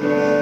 Thank